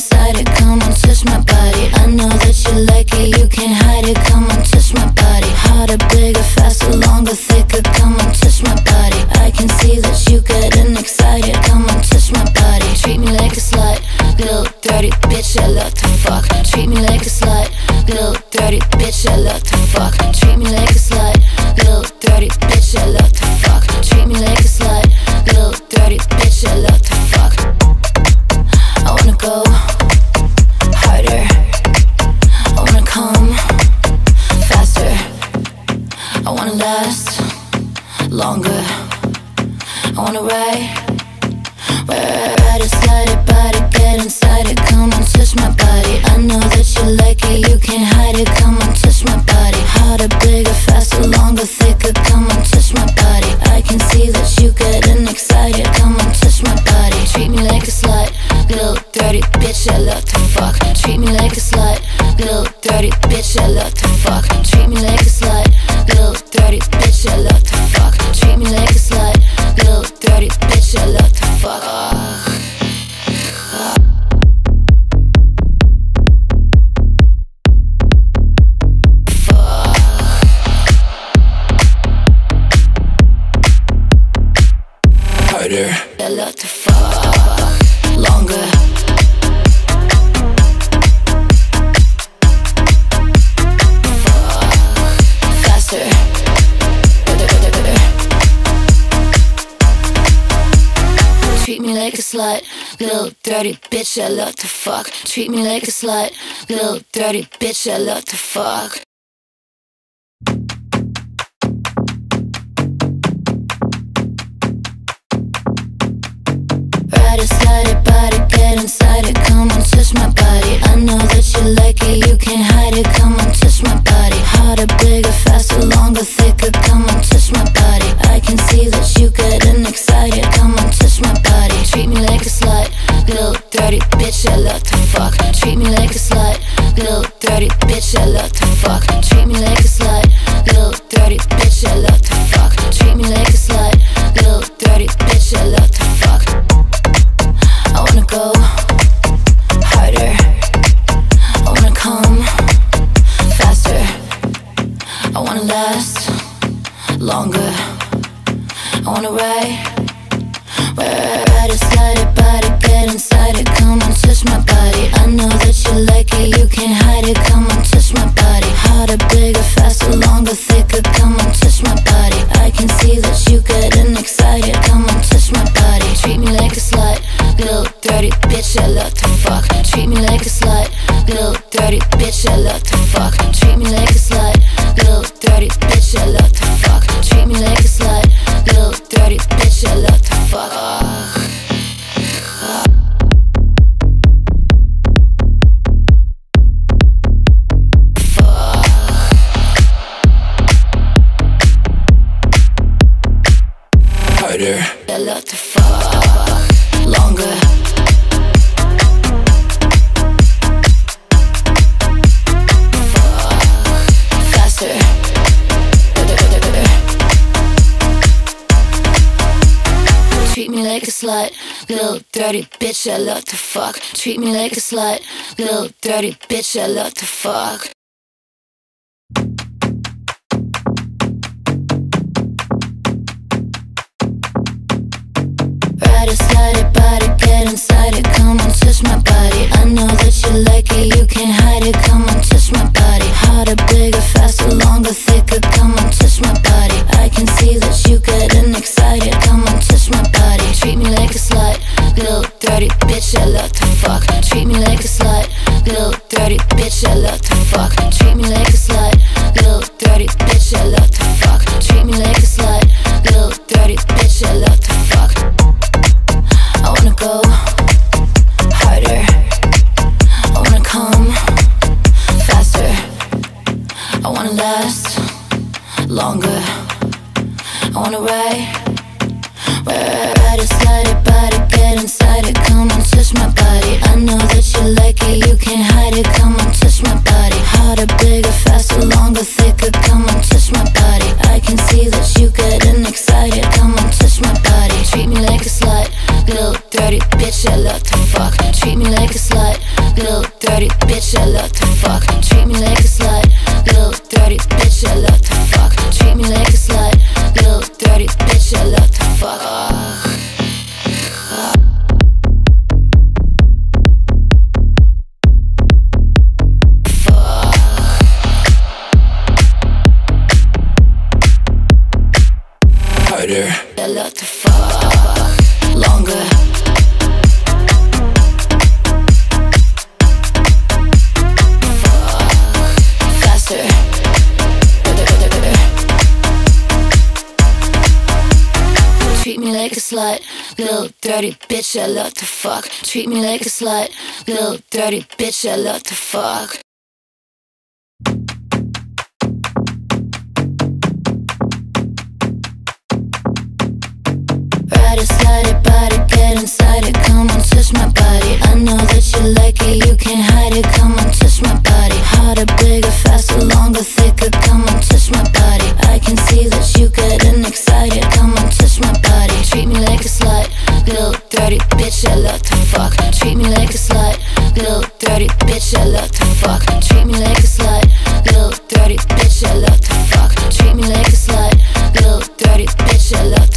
inside it. Come on, touch my body. I know that you like it, you can't hide it. Come on, touch my body. Harder, bigger, faster. slut, little dirty bitch, I love to fuck. Ride a slide body, get inside it, come and touch my body. I know that you like it, you can't hide it, come and touch my body. Harder, bigger, faster, longer, thicker, come and touch my body. I can see that you getting excited, come and touch my body. Treat me like a slut dirty bitch, I love to fuck. Treat me like a slut, little dirty bitch, I love to fuck. Treat me like a slut, little dirty bitch, I love to fuck. Treat me like a slut, little dirty bitch, I love to Little dirty bitch, I love to fuck. Treat me like a slut. Little dirty bitch, I love to fuck. Ride a slide body, get inside it. Come on, touch my body. I know that you like it, you can't hide it. Come on, touch my body. Harder, bigger, faster, longer, thicker. Come on, touch my body. I can see that you got bitch, I love to fuck. Treat me like a slut, little dirty bitch, I love to fuck. Treat me like a slut, little dirty bitch. I love to fuck. Treat me like a slut, little dirty bitch. I love to fuck. Ride it, slide it, body, get inside it. Come on, touch my body. I know that you like it, you can't hide it. Come on, touch my body. Harder, bigger, faster, longer, thicker. Come on, touch my body. I can see that you getting excited. Me like a slut, little dirty bitch. I love to fuck. Treat me like a slut, little dirty bitch. I love to fuck. Treat me like a slut, little dirty bitch. I love to fuck. Treat me like a slut, little dirty bitch. I love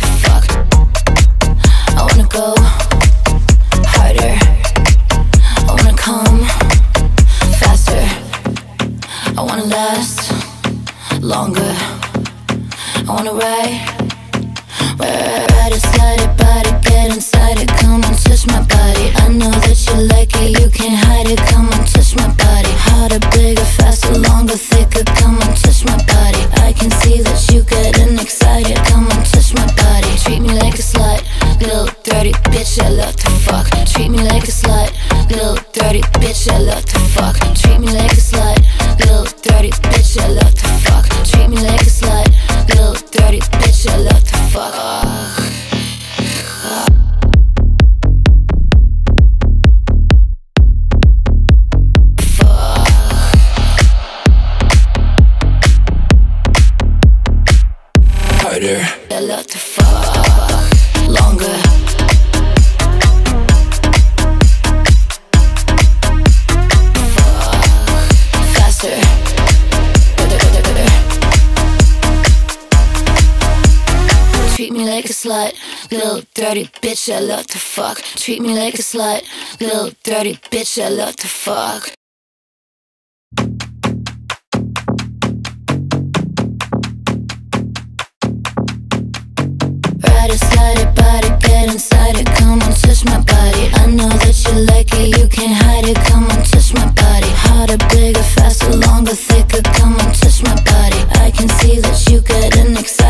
slut, little dirty bitch. I love to fuck. Treat me like a slut, little dirty bitch. I love to fuck. Ride slide it, body, get inside it. Come on, touch my body. I know that you like it, you can't hide it. Come on, touch my body. Harder, bigger, faster, longer, thicker. Come on, touch my body. I can see that you getting excited. Come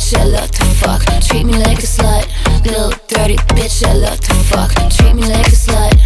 bitch. I love to fuck. Treat me like a slut, little dirty bitch. I love to fuck. Treat me like a slut,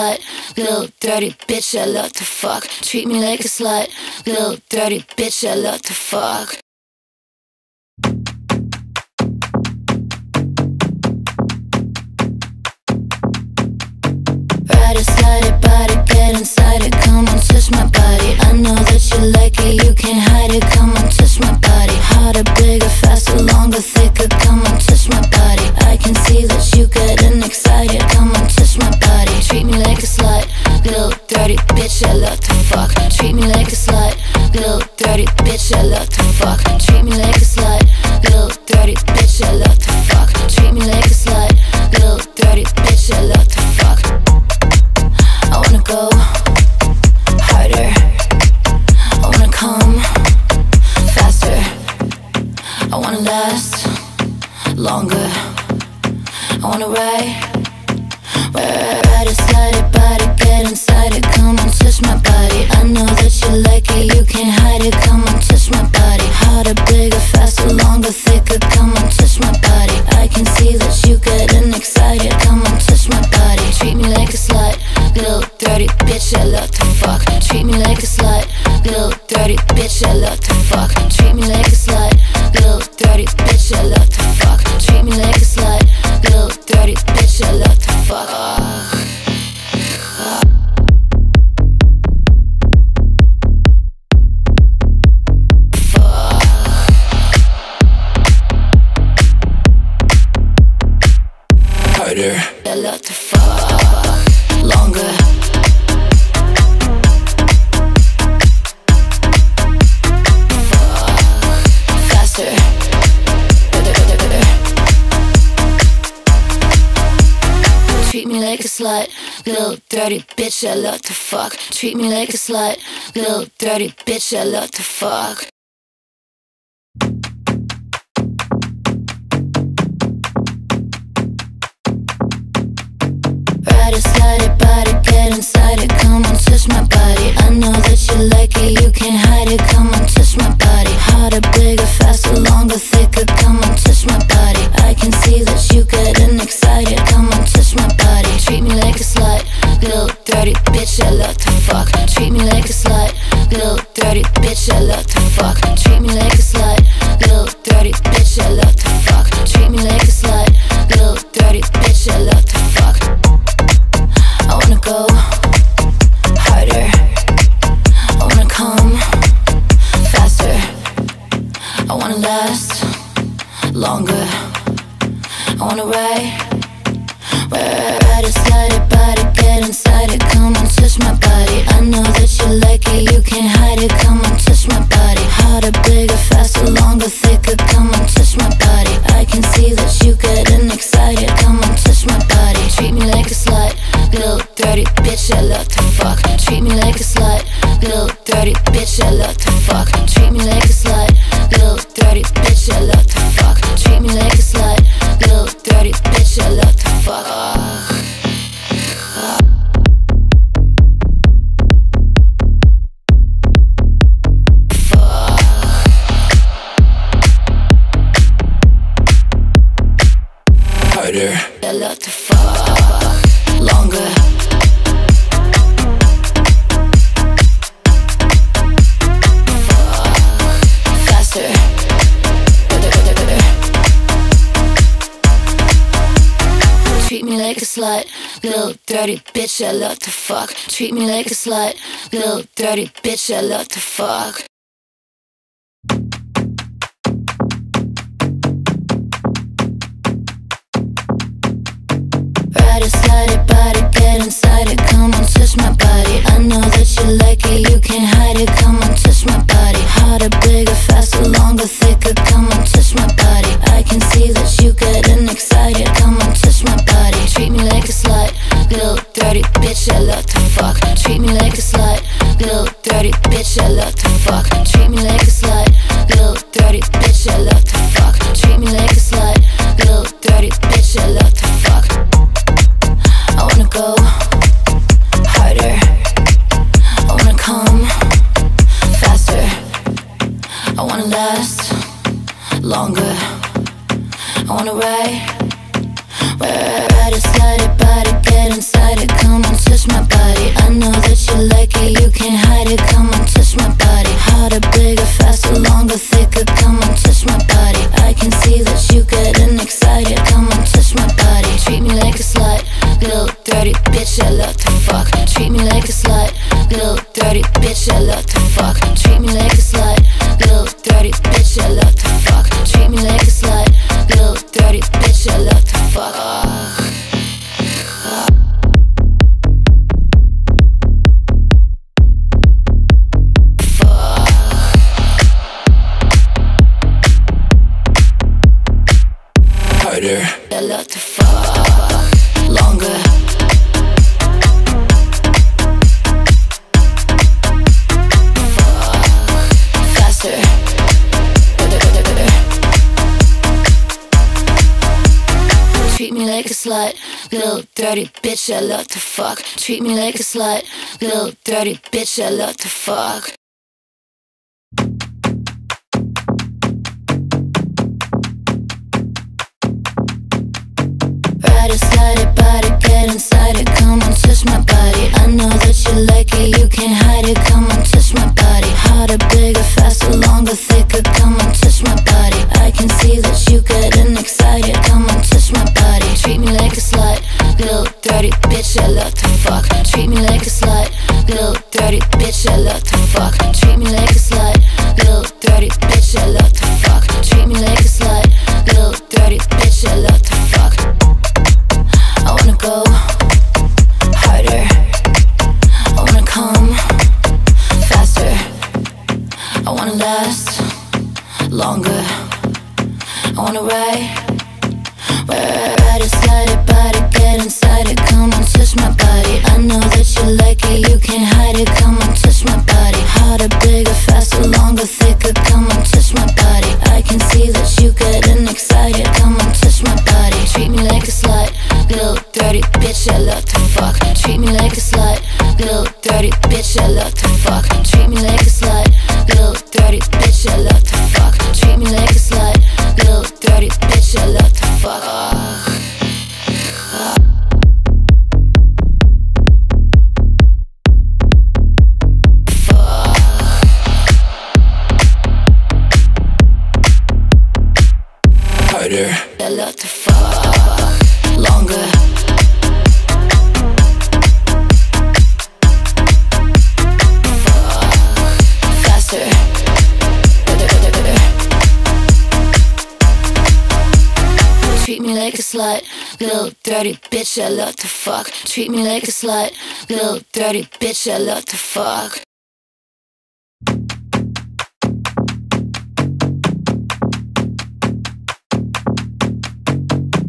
slut, little dirty bitch. I love to fuck. Treat me like a slut, little dirty bitch. I love to fuck. Ride it, slide it, body, get inside it. Come on, touch my body. I know that you like it, you can't hide it. Come on, touch my body. Harder, bigger, faster, longer, thicker. Come on, touch my body. I can see that you getting excited. Come on, touch my body. Treat me like a slut, little dirty bitch. I love to fuck. Treat me like a slut, little dirty bitch. I love to fuck. Treat me like a slut, little dirty bitch. I love to fuck. Treat me like a slut, little dirty bitch. I love to fuck. Treat me like a slut, little dirty bitch. I love to fuck. Ride it, slide it, body, get inside it. Come on, touch my body. I know that you like it, you can't hide it. Come on, touch my body. Harder, bigger, faster, longer, thicker. Come on, touch my body. I can see that you getting excited. Come on, touch my body. Treat me like a slut, little dirty bitch. I love to fuck. Treat me like a slut, little dirty bitch. I love to fuck. Treat me like a slut, little dirty bitch. I love to fuck. Treat me like Harder. I love to fuck longer. Fuck faster. Treat me like a slut, little dirty bitch. I love to fuck. Treat me like a slut, little dirty bitch. I love to fuck. It, slide it, body, get inside it. Come on, touch my body. I know that you like it, you can't hide it. Come on, touch my body. Harder, bigger, faster, longer, thicker. Come on, touch my body. I can see that you getting excited. Come on, touch my body. Treat me like a slut, little dirty bitch. I love to fuck. Treat me like a slut, little dirty bitch. I love to fuck. Treat me like a slut, little dirty bitch. I love to fuck. Treat me like a slut, Harder. I love to fuck longer. Treat me like a slut, little dirty bitch. I love to fuck. Treat me like a slut, little dirty bitch. I love to fuck. It, slide it, body, get inside it. Come on, touch my body. I know that you like it, you can't hide it. Come on, touch my body. Harder, bigger, faster, longer, thicker. Come on, touch my body. I can see that you getting excited. Come on, touch my body. Treat me like a slut, little dirty bitch. I love to fuck. Treat me like a slut, little dirty bitch. I love to fuck. Treat me like a slut, little dirty bitch. I love to fuck. Treat me like a slut, little dirty bitch. I love to fuck. Go harder. I wanna come faster. I wanna last longer. I wanna ride, ride it, slide it, get inside it. Come touch my body. I know that you like it, you can't hide it. Come on, touch my body. Fuck. Treat me like a slut, little dirty bitch. I love to fuck. Treat me like a slut, little dirty bitch. I love dirty bitch. I love to fuck. Treat me like a slut, little dirty bitch. I love to fuck.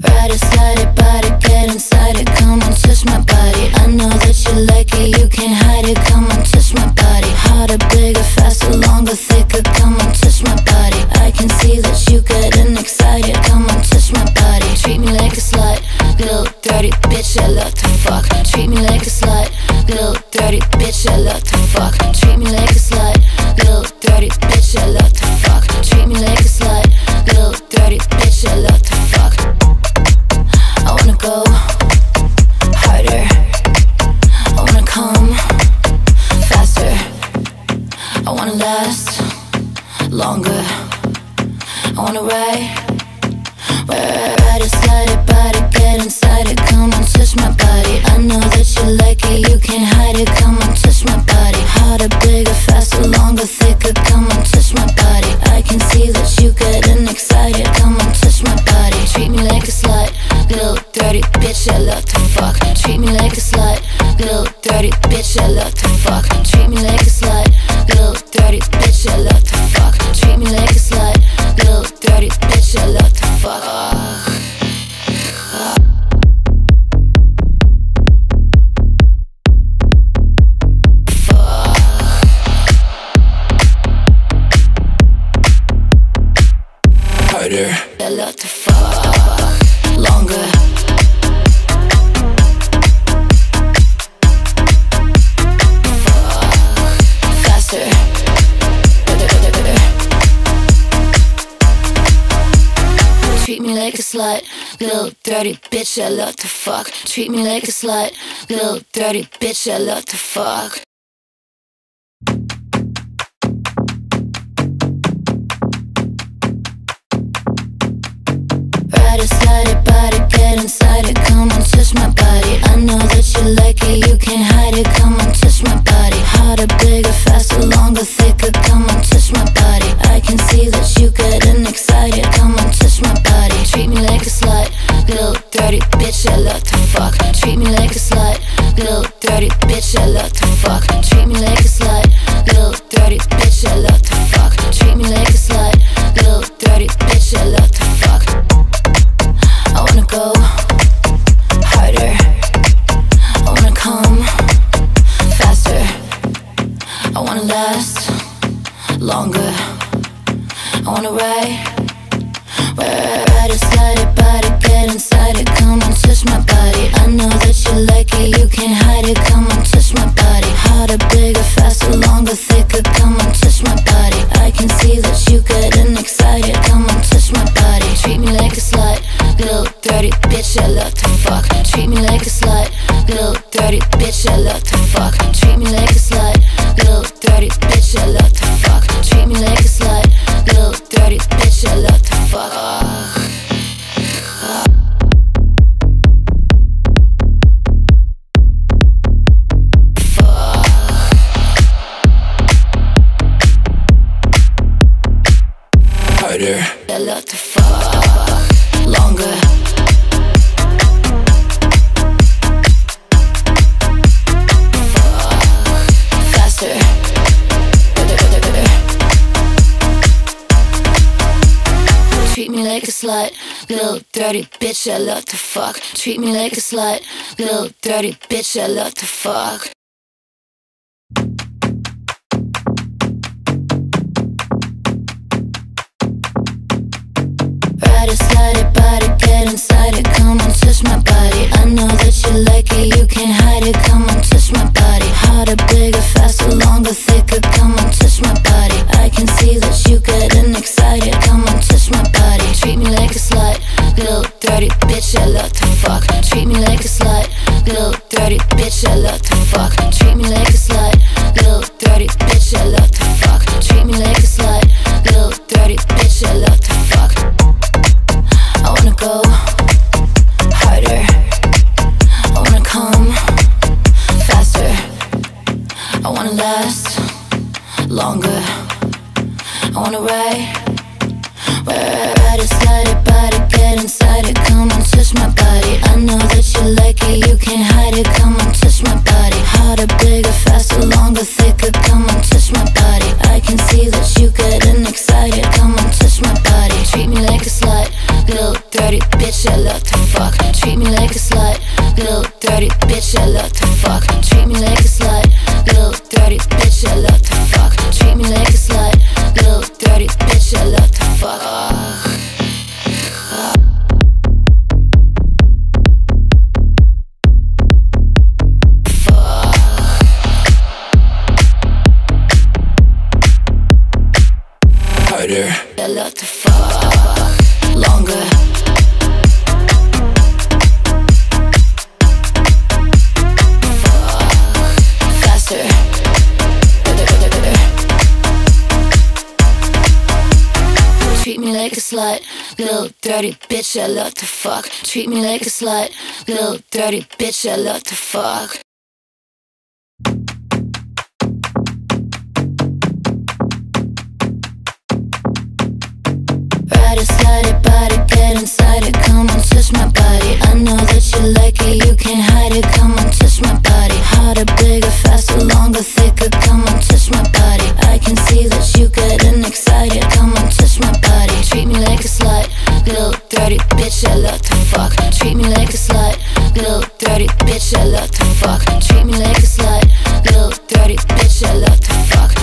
Ride it, slide it, body, get inside it. Come on, touch my body. I know that you like it, you can't hide it. Come on, touch my body. Harder, bigger, faster, longer, thicker. Come on, touch my body. I can see that you getting excited. Come on, touch my body. Treat me like a slut, little dirty bitch. I love to fuck. Treat me like a slut, little dirty bitch. I love to fuck. Treat me like a slut, dirty bitch. I love to fuck. Treat me like a slut, little dirty bitch. I love to fuck. Ride it, slide it, body, get inside it. Come on, touch my body. I know that you like it, you can't hide it. Come on, touch my body. Harder, bigger, faster, longer, thicker. Come on, touch my body. I can see that you getting excited. Come on, touch my body. Treat me like a slut, dirty bitch. I love to fuck. Treat me like a slut, little dirty bitch. I love to fuck. Treat me like a slut, little dirty bitch. I love to fuck. Treat me like a slut, dirty bitch. I love to fuck. Treat me like a slut, little dirty bitch. I love to fuck. Ride slide it, body, get inside it. Come on, touch my body. I know that you like it, you can't hide it. Come on, touch my body. Harder, bigger, faster, longer, thicker. Come on, touch my body. I can see that you getting excited. Come on, touch my body. Treat me like a slut, little dirty bitch. I love to fuck. Treat me like a slut, little dirty bitch. I love to fuck. Treat me like a slut, little dirty bitch. I love to fuck. Treat me like a slut, little dirty bitch. I love to fuck. I wanna go harder. I wanna come faster. I wanna last longer. I wanna ride, ride it, slide it, body, get inside it. Come on, touch my body. I know that you like it, you can't hide it. Come on, touch my body. Harder, bigger, faster, longer, bitch. I love to fuck. Treat me like a slut, little dirty bitch. I love to fuck. Fuck. Treat me like a slut, little dirty bitch. I love to fuck. It, slide it, body, get inside it. Come on, touch my body. I know that you like it, you can't hide it. Come on, touch my body. Harder, bigger, faster, longer, thicker. Come on, touch my body. I can see that you getting excited. Come on, touch my body. Treat me like a slut, little dirty bitch. I love to fuck. Treat me like a slut, little dirty bitch. I love to fuck. Treat me like a slut, little dirty bitch. I love to fuck.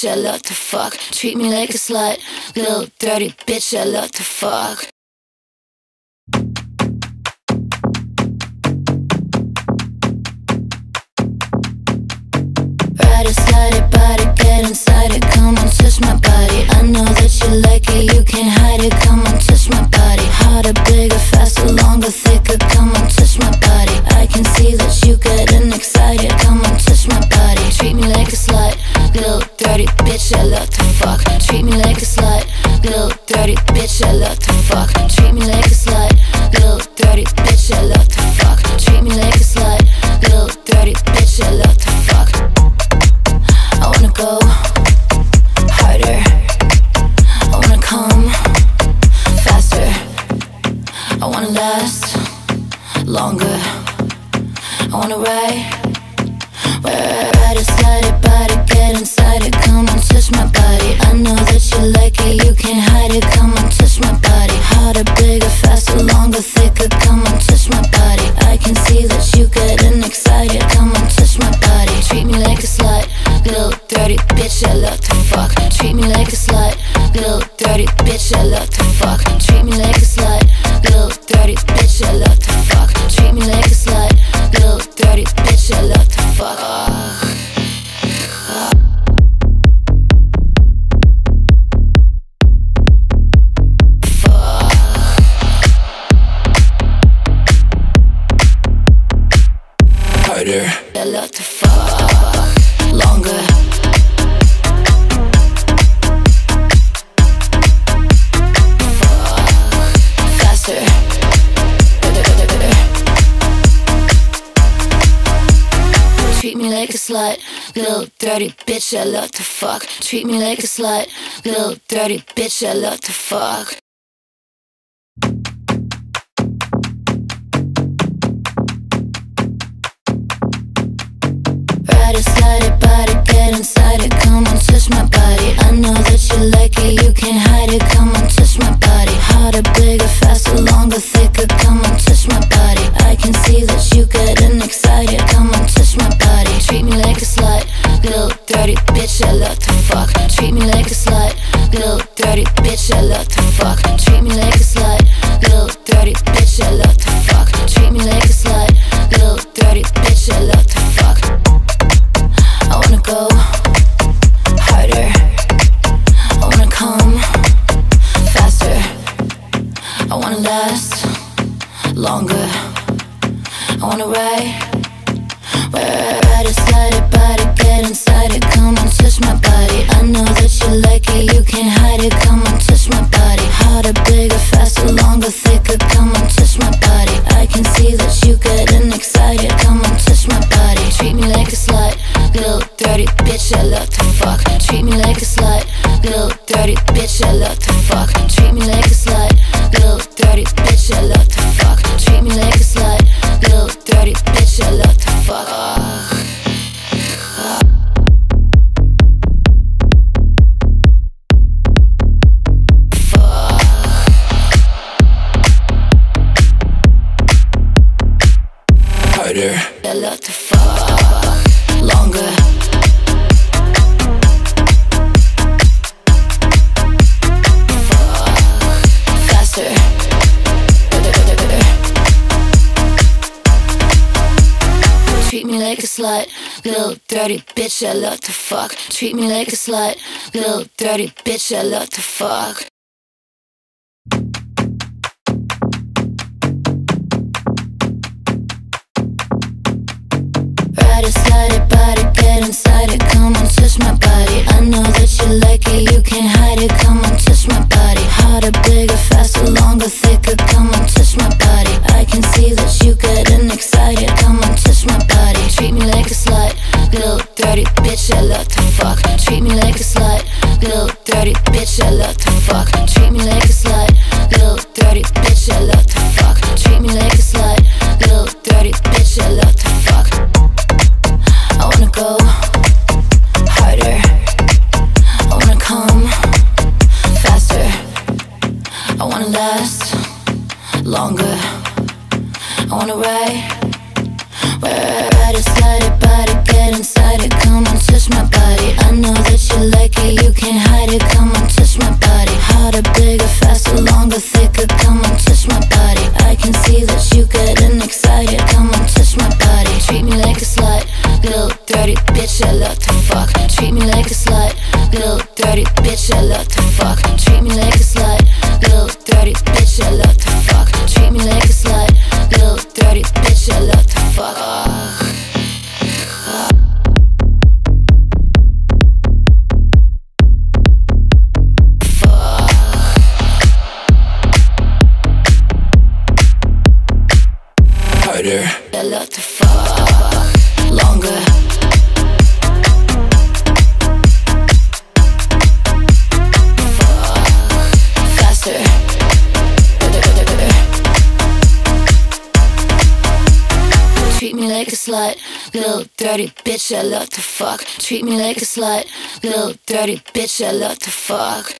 Bitch. I love to fuck. Treat me like a slut, little dirty bitch. I love to fuck. Ride slide it, body, get inside it. Come on, touch my body. I know that you like it, you can't hide it. Come on, touch my body. Harder, bigger, faster, longer, thicker. Come on, touch my body. I can see that you getting excited. Come on, touch my body. Treat me like a slut, little dirty bitch. I love to fuck. Treat me like a slut, little dirty bitch. I love to fuck. Treat me like a slut, little dirty bitch. I love to fuck. Treat me like a slut, little dirty bitch. I love to fuck. I wanna go harder. I wanna come faster. I wanna last longer. It. Come on, touch my body. Harder, bigger, faster, longer, thicker. Come on, touch my body. I can see that you getting excited. Come on, touch my body. Treat me like a slut, love to fuck. Treat me like a slut, little dirty bitch. I love to fuck. Ride it, body, get inside it. Come on, touch my body. I know that you like it, you can't hide it. Come on, touch my body. Harder, bigger, faster, longer, thicker. Come on, touch my body. I can see that you getting excited. Come on, touch my body. Treat me like a slut, little dirty bitch. I love to fuck. Treat me like a slut, little dirty bitch. I love to fuck. Treat me like a slut, little dirty bitch. I love to fuck. Treat me like a slut, little dirty bitch. I love to fuck. Come faster. I wanna last longer. I wanna ride, ride it, slide it, get inside it. Come on, touch my body. I know that you like it, you can't hide it. Come on, touch my body. Harder, bigger, faster, longer, thicker. Come on, touch my body. I can see that you getting excited. Come on, Treat me like a slut, little dirty bitch. I love to fuck. Ride it, slide body, get inside it. Come on, touch my body. I know that you like it, you can't hide it. Come on, touch my body. Harder, bigger, faster, longer, thicker. Come on, touch my body. I can see that you getting excited. Come on, dirty bitch. I love to fuck. Treat me like a slut, little dirty bitch. I love to fuck. Treat me like a slut, little dirty bitch. I love to fuck. Treat me like bitch. I love to fuck. Treat me like a slut, little dirty bitch. I love to fuck.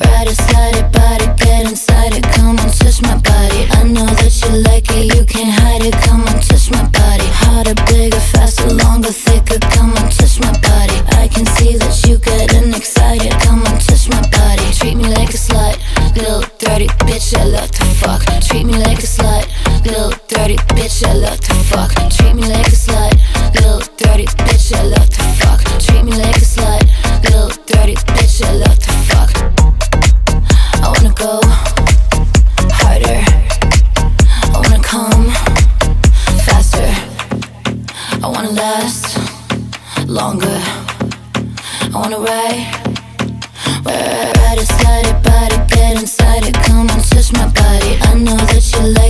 Ride it, slide it, body, get inside it. Come on, touch my body. I know that you like it, you can't hide it. Come on, touch my body. Harder, bigger, faster, longer, thicker. Come on, touch my body. I can see that you getting excited. Come on, touch my body. Treat me like a slut, little dirty bitch. I love to fuck. Treat me like a slut, little dirty bitch. I love to fuck. Treat me like a slut, little dirty bitch. I love to fuck. Treat me like a slut, little dirty bitch. I love to fuck. I wanna go harder. I wanna come faster. I wanna last longer. I wanna ride, know that you like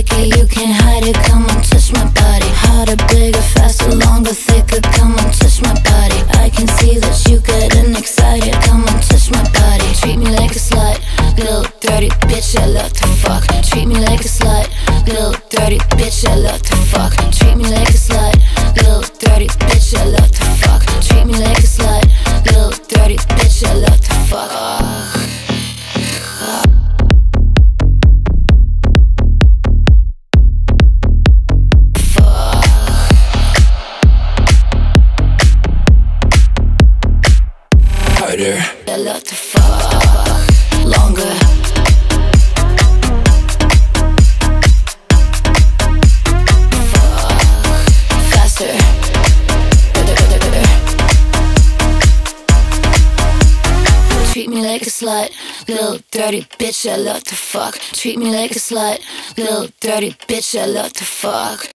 bitch. I love to fuck. Treat me like a slut, little dirty bitch. I love to fuck.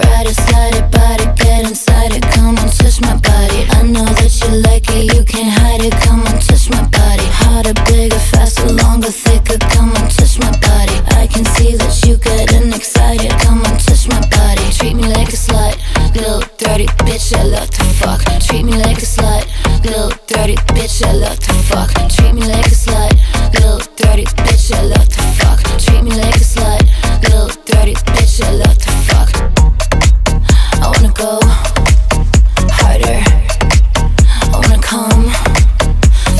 Ride it, slide it, body, get inside it. Come on, touch my body. I know that you like it, you can't hide it. Come on, touch my body. Harder, bigger, faster, longer, thicker. Come on, touch my body. I can see that you. Come touch my body. Treat me like a slut, little dirty bitch. I love to fuck. Treat me like a slut, little dirty bitch. I love to fuck. Treat me like a slut, little dirty bitch. I love to fuck. Treat me like a slut, little dirty bitch. I love to fuck. I wanna go harder. I wanna come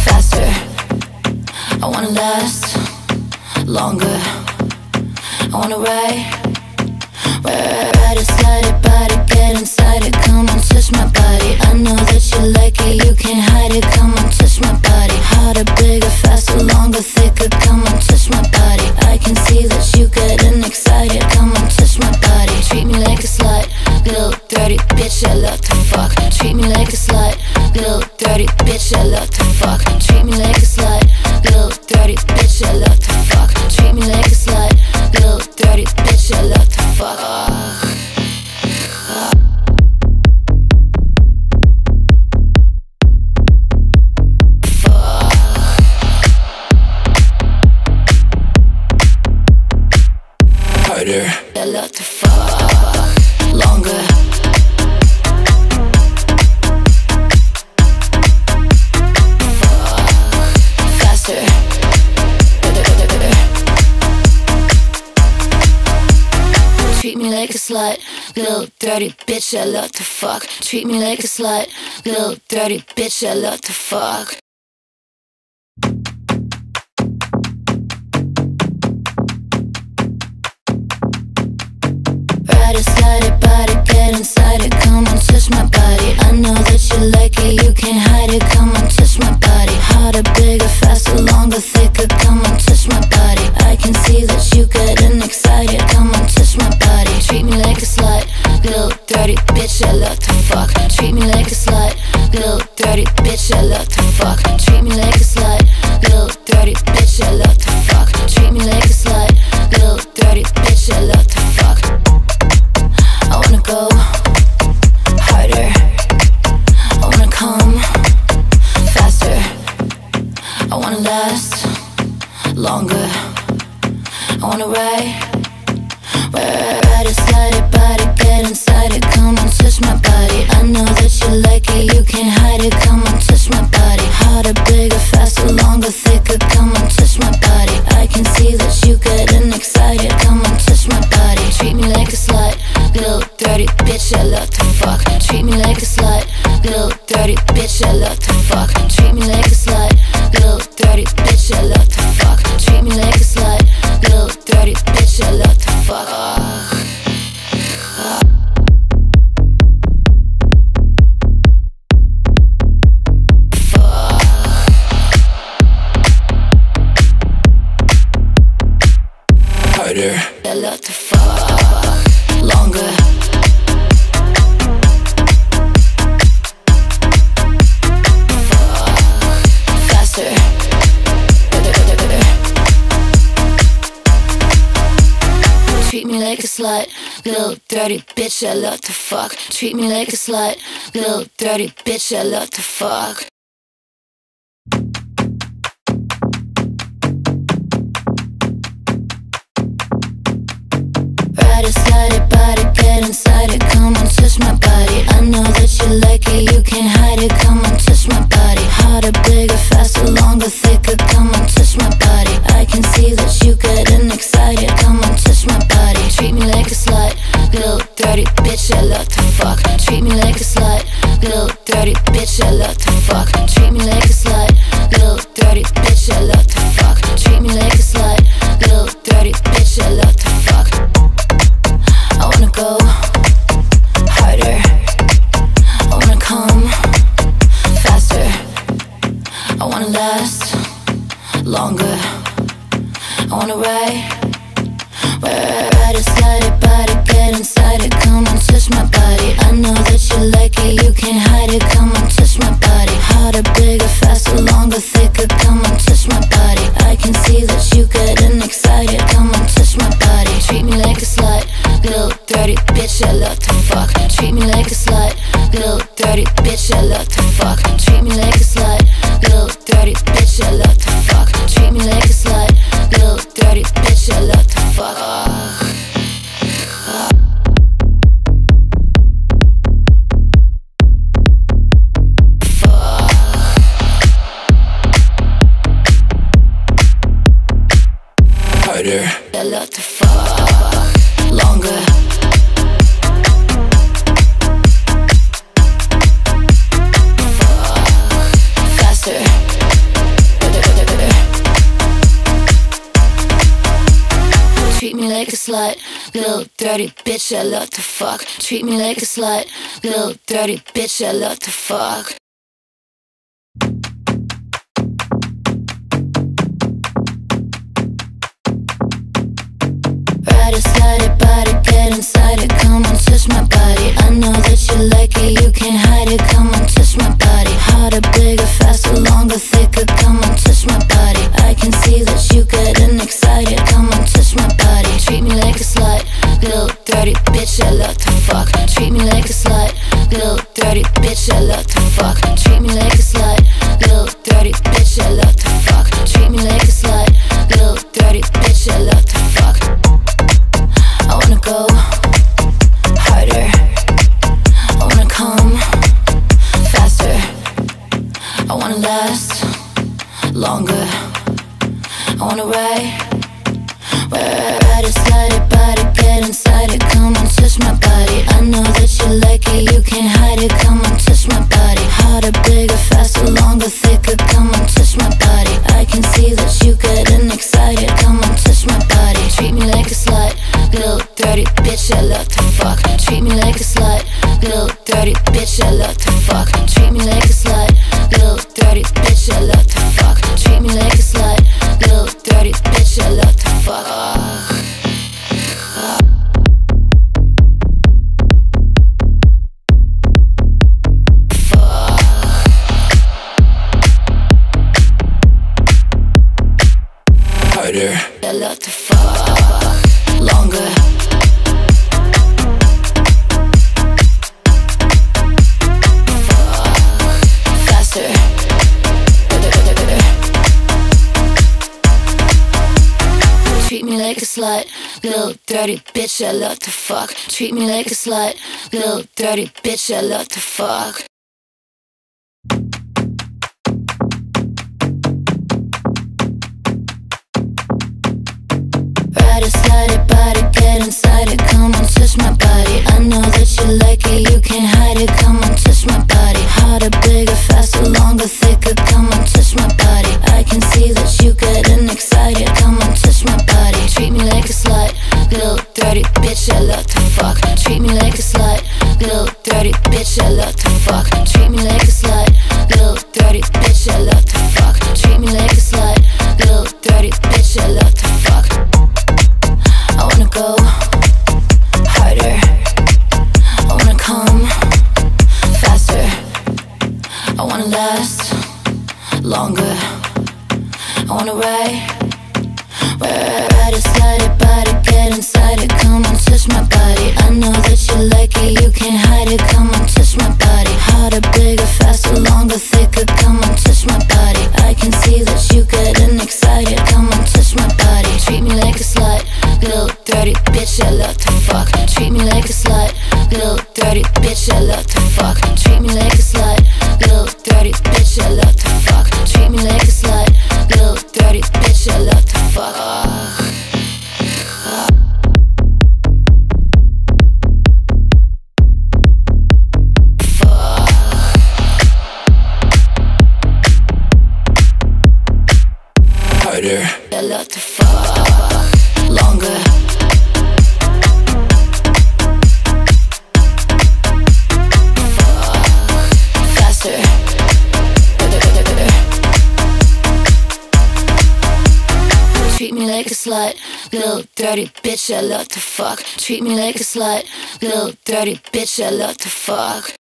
faster. I wanna last longer. I wanna ride, ride just slide it, Treat me like a slut, little dirty bitch. I love to fuck. Ride it, slide it, body, get inside it. Come on, touch my body. I know that you like it, you can't hide it. Come on, touch my body. Harder, bigger, faster, longer, thicker. Come on, touch my body. I can see that you getting excited. Come on, touch my body. Treat me like a slut, dirty bitch. I love to fuck. Treat me like a slut, little dirty bitch. I love to fuck. Treat me like a slut, little dirty bitch. I love to fuck. Treat me like a slut, little dirty bitch. I love to fuck. I wanna go harder. I wanna come faster. I wanna last longer. I wanna ride, It, slide it, body, get inside it. Come on, touch my body. I know that you like it, you can't hide it. Come on, touch my body. Harder, bigger, faster, longer, thicker. Come on, touch my body. I can see that you getting excited. Come on, touch my body. Treat me like a slut, little dirty bitch. I love to fuck. Treat me like a slut, little dirty bitch. I love to fuck. Treat me like a bitch. I love to fuck. Treat me like a slut, little dirty bitch. I love to fuck. Ride it, slide it, body, get inside it. Come on, touch my body. I know that you like it, you can't hide it. Come on, touch my body. Harder, bigger, faster, longer, thicker. Come on, touch my body. I can see that you getting excited. Come on, touch my body. Treat me like a slut, little dirty bitch. I love to fuck. Treat me like a slut, little dirty bitch. I love to fuck. Treat me like a slut, little dirty bitch. I love to fuck. Treat me like a slut, little dirty bitch. I love to fuck. I wanna go harder. I wanna come faster. I wanna last longer. I wanna ride, ride it, slide it, body, get inside it. Come on, touch my body. I know that you like it, you can't hide it. Come on, touch my body. Harder, bigger, faster, longer, thicker. Come on, touch my body. I can see that you getting excited. Come on, touch my body. Treat me like a slut, little dirty bitch. I love to fuck. Treat me like a slut, little dirty bitch. I love to fuck. Treat me like a bitch. I love to fuck. Treat me like a slut, little dirty bitch. I love to fuck. Ride it, slide it, body, get inside it. Come on, touch my body. I know that you like it, you can't hide it. Come on, touch my body. Harder, bigger, faster, longer, thicker. Come on, touch my body. I can see that you getting excited. Come on, touch my body. Treat me like a slut, little dirty bitch. I love to fuck. Treat me like a slut, little dirty bitch. I love to fuck. Treat me like a slut, little dirty bitch. I love to fuck. Treat me like a slut, little dirty bitch. I love to fuck. I wanna go harder. I wanna come faster. I wanna last longer. I wanna ride, it, slide it, body, get inside it. Come on, touch my body. I know that you like it, you can't hide it. Come on, touch my body. Harder, bigger, faster, longer, thicker. Come on, touch my body. I can see that you getting excited. Come on, touch my body. Treat me like a slut, little dirty bitch. I love to fuck. Treat me like a slut, little dirty bitch. I love to fuck. Dirty bitch, I love to fuck. Treat me like a slut, little dirty bitch, I love to fuck. Ride it, slide body, get inside it. Come on, touch my body. I know that you like it, you can't hide it. Come on, touch my body. Harder, bigger, faster, longer, thicker. Come on, touch my body. I can see that you getting excited. Come dirty bitch. I love to fuck. Treat me like a slut, little dirty bitch. I love to fuck. Treat me like a slut, bitch. I love to fuck. Treat me like a slut, little dirty bitch. I love to fuck.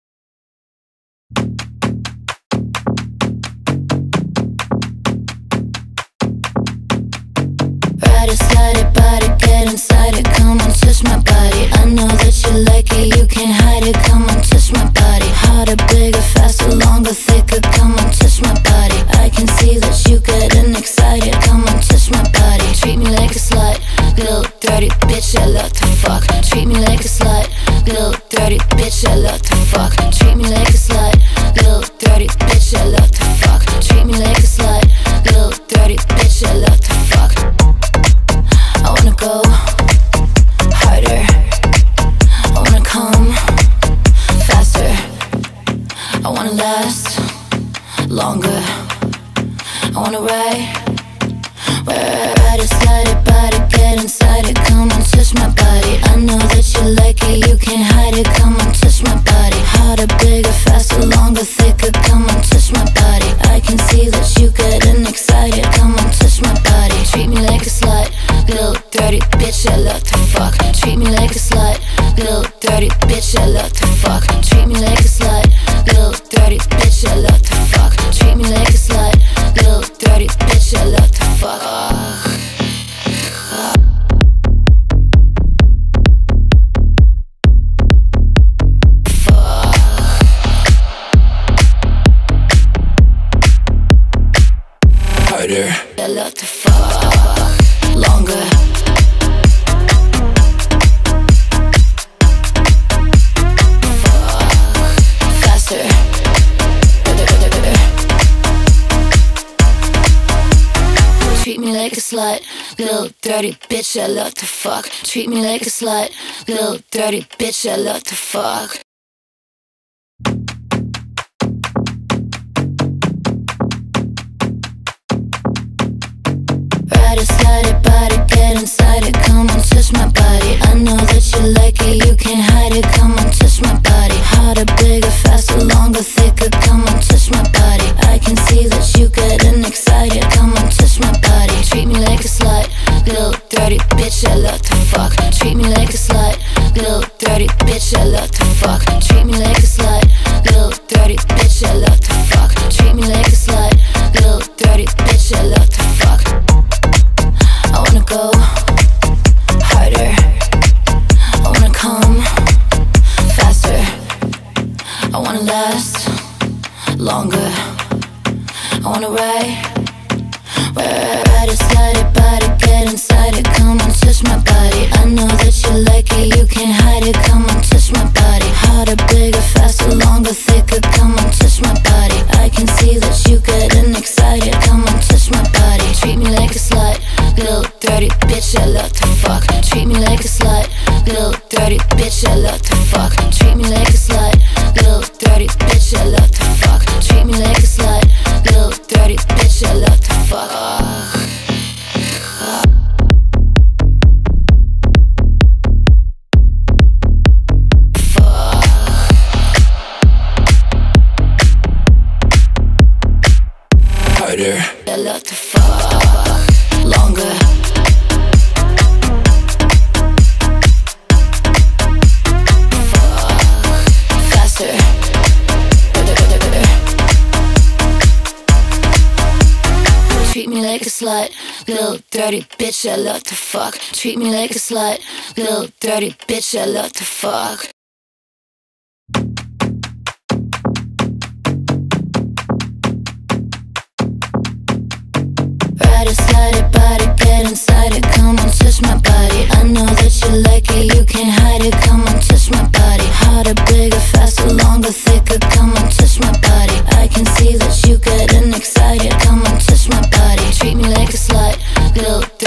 Ride it, slide body, get inside it. Come on, touch my body. I know that you like it, you can't hide it. Come on, touch my body. Harder, bigger, faster, longer, thicker. Come on, touch my body. I can see that you getting excited. Come on, touch my body. Treat me like a slut, little dirty bitch. I love to fuck. Treat me like a slut, little dirty bitch. I love to fuck. Treat me like a slut, little dirty bitch. I love to fuck. Treat me like a slut, little dirty bitch. I love to fuck. Ride slide it, body, get inside it. Come on, touch my body. I know that you like it, you can't hide it. Come on, touch my body. Harder, bigger, faster, longer, thicker. Come on, touch my body. I can see that you getting excited. Come on, touch my body. Treat me like a slut, little dirty bitch. I love to fuck. Treat me like a slut, little dirty bitch. I love to fuck. Treat me like a slut, slut, little dirty bitch, I love to fuck. Ride a slutty body, get inside it, come and touch my body. I know that you like it, you can't hide it, come and touch my body. Harder, bigger, faster, longer, thicker, come and touch my body. I can see that you got it.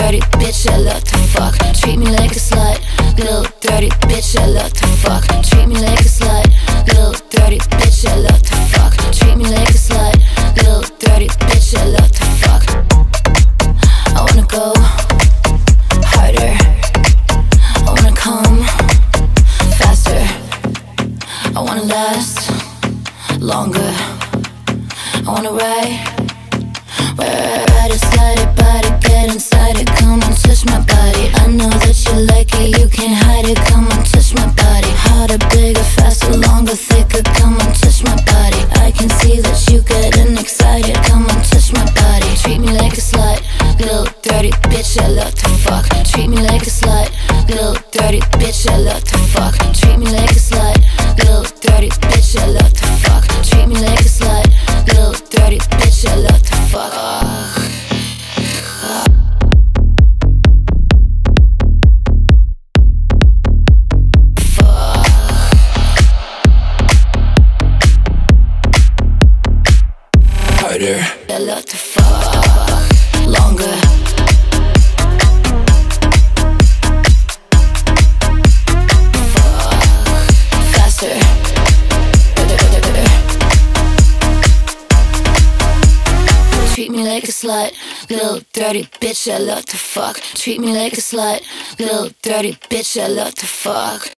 dirty bitch I love to fuck. Treat me like a slut. bitch, I love to fuck. Treat me like a slut, little dirty bitch, I love to fuck.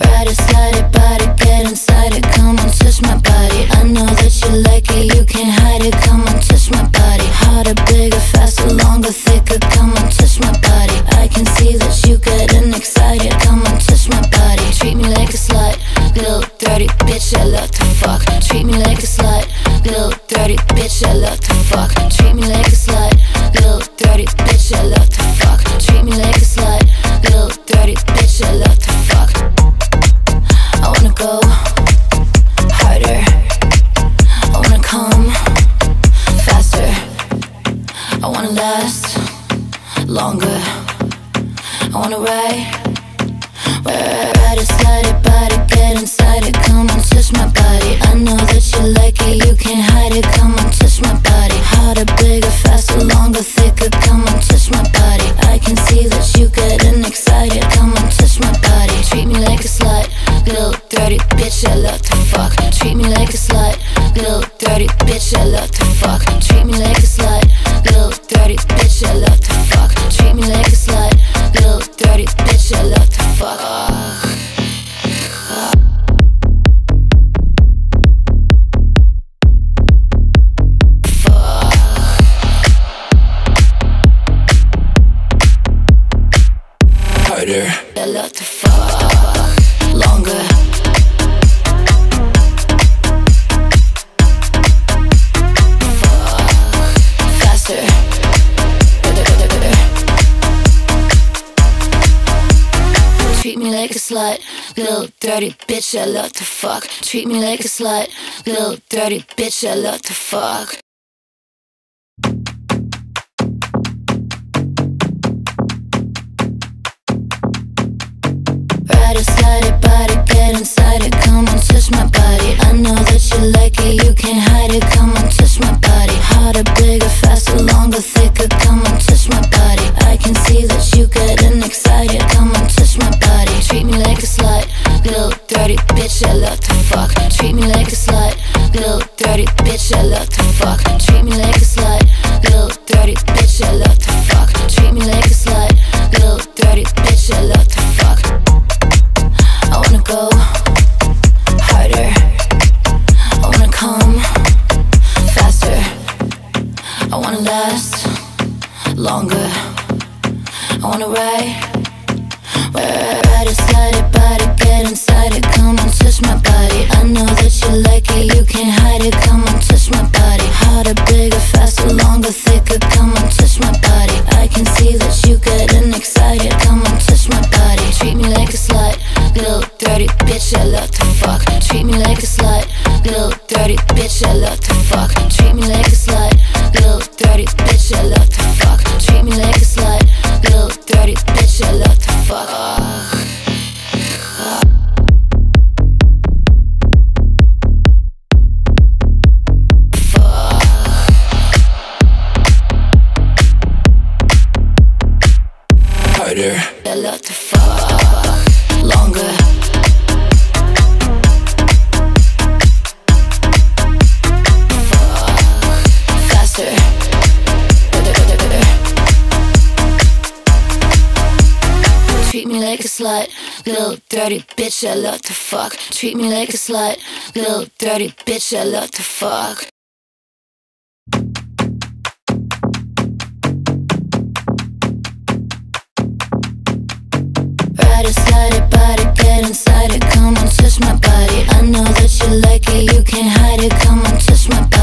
Ride inside it, body, get inside it, come and touch my body. I know that you like it, you can't hide it, come and touch my body. Harder, bigger, faster, longer, thicker, come and touch my body. I can see that you getting excited, come and touch my body. Treat me like a slut. slut, little dirty bitch I love to fuck. Ride inside it, body, get inside it, come and touch my body. I know that you like it, you can't hide it, come and touch my body. Harder, bigger, faster, longer, thicker, come and touch my body. treat me like a slut. Little dirty bitch, I love to fuck. Ride inside it, body, get inside it. Come on, touch my body. I know that you like it, you can't hide it. Come on, touch my body.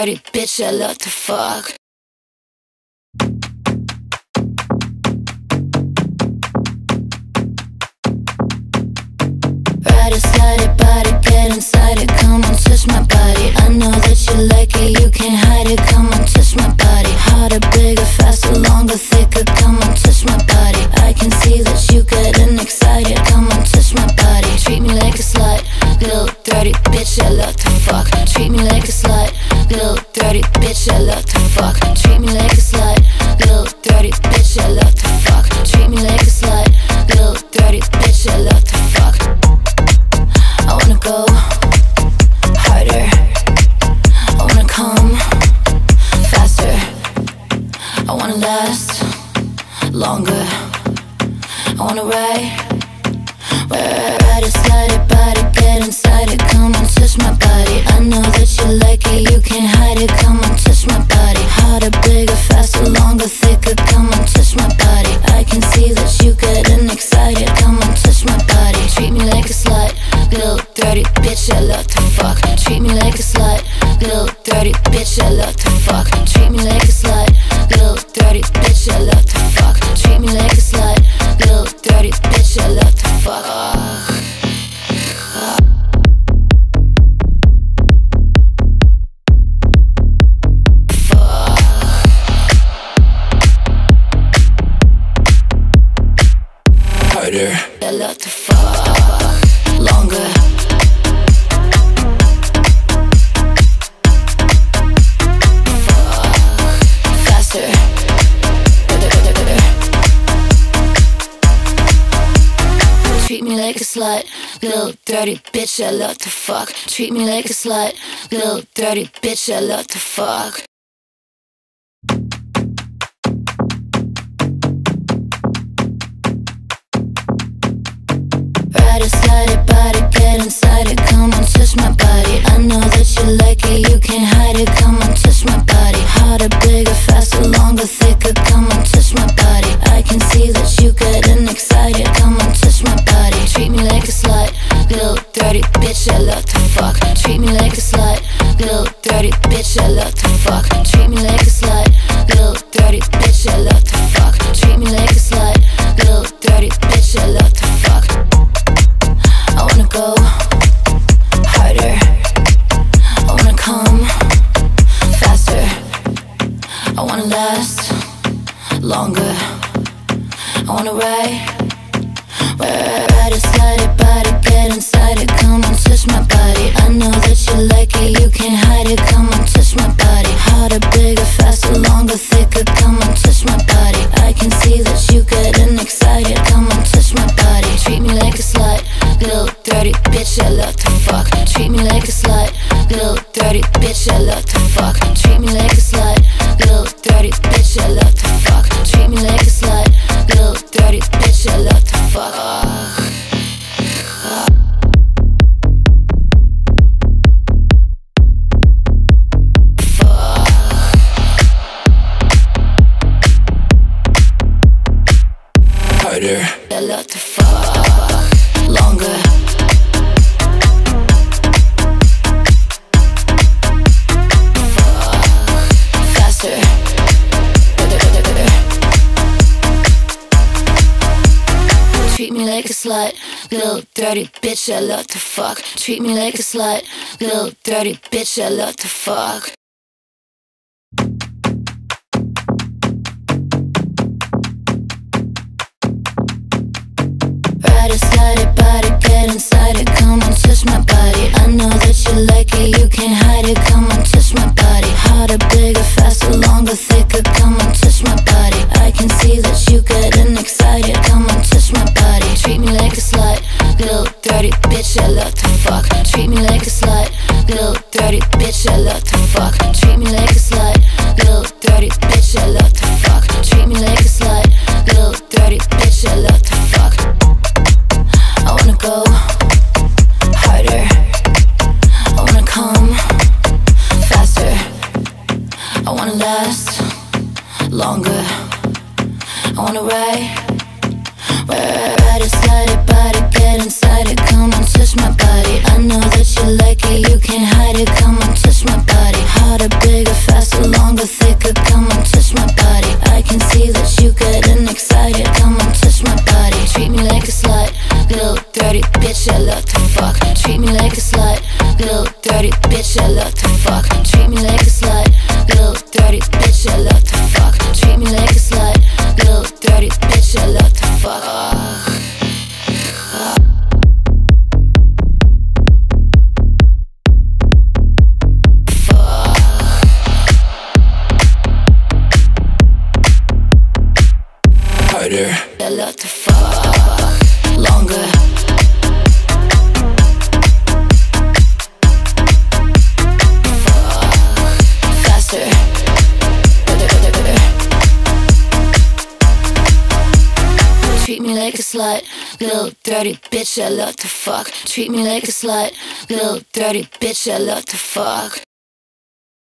dirty bitch I love to fuck. Right inside it, body, get inside it, come on, touch my body. I know that you like. dirty bitch I love to fuck. bitch, I love to fuck. Treat me like a slut, little dirty bitch, I love to fuck. Dirty bitch, I love to fuck.